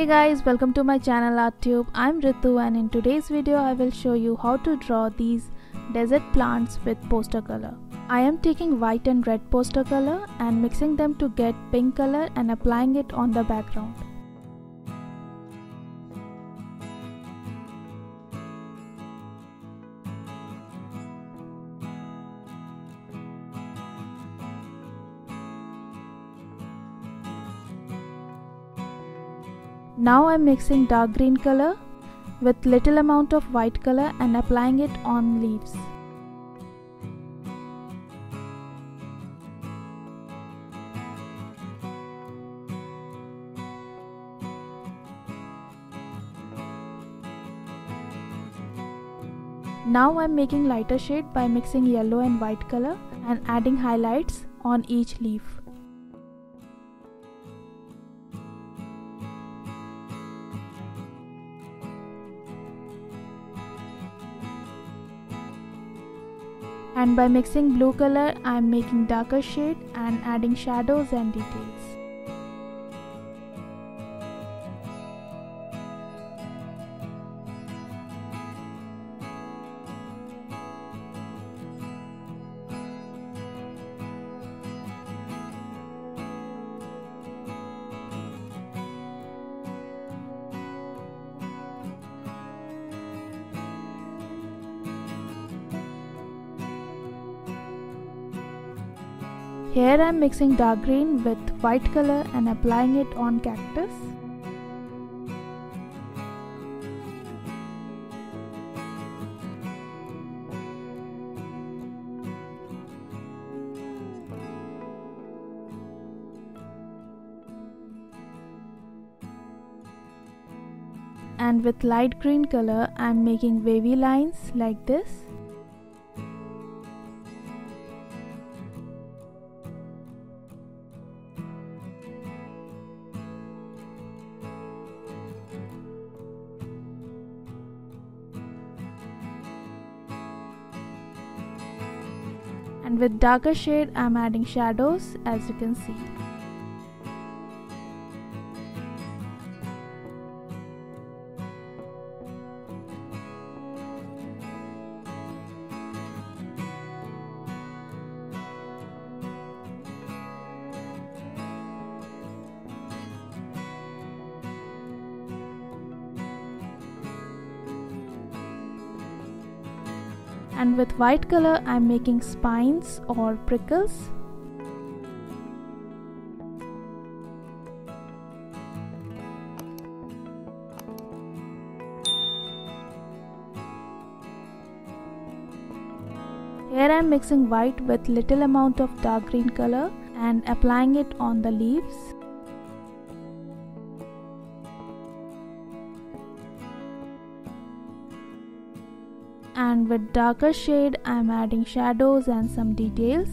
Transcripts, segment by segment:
Hey guys, welcome to my channel ArtTube. I'm Ritu and in today's video I will show you how to draw these desert plants with poster color. I am taking white and red poster color and mixing them to get pink color and applying it on the background. Now I'm mixing dark green color with little amount of white color and applying it on leaves. Now I'm making lighter shade by mixing yellow and white color and adding highlights on each leaf. And by mixing blue color I am making darker shade and adding shadows and details. Here I am mixing dark green with white color and applying it on cactus. And with light green color I am making wavy lines like this. And with darker shade I'm adding shadows as you can see. And with white color I'm making spines or prickles. Here I am mixing white with little amount of dark green color and applying it on the leaves and with darker shade I'm adding shadows and some details.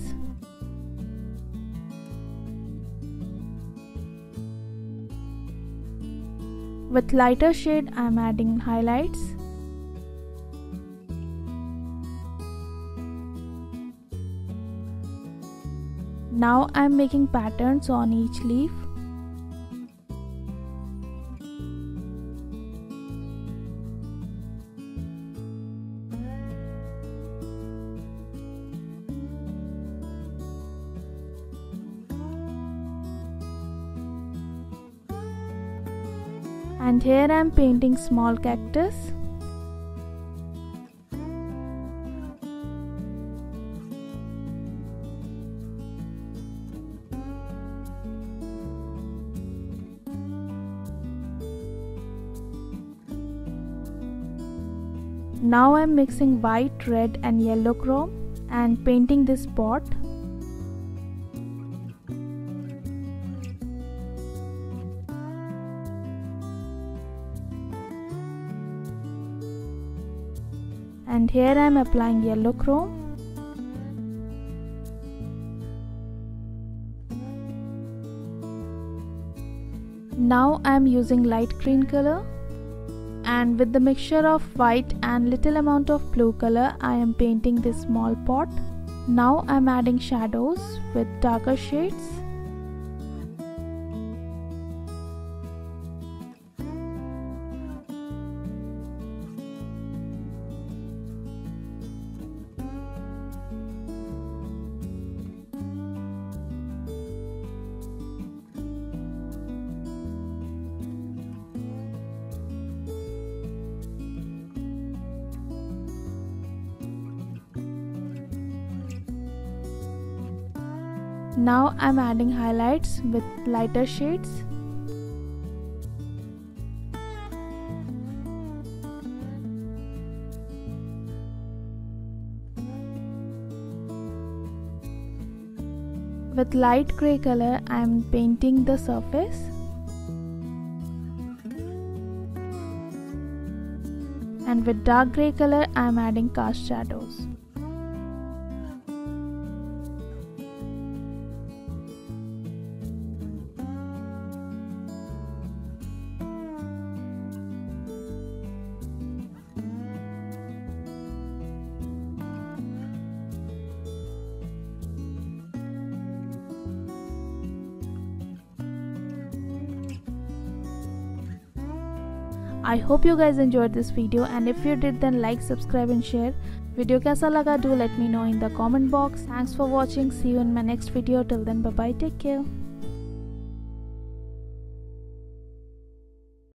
With lighter shade I'm adding highlights. Now I'm making patterns on each leaf. And here I am painting small cactus. Now I am mixing white, red and yellow chrome and painting this pot and here I am applying yellow chrome. Now I am using light green color. And with the mixture of white and little amount of blue color I am painting this small pot. Now I am adding shadows with darker shades Now I'm adding highlights with lighter shades. With light grey color I am painting the surface. And with dark grey color I am adding cast shadows. I hope you guys enjoyed this video and if you did then like subscribe and share. Video kaisa laga do let me know in the comment box. Thanks for watching. See you in my next video. Till then bye bye take care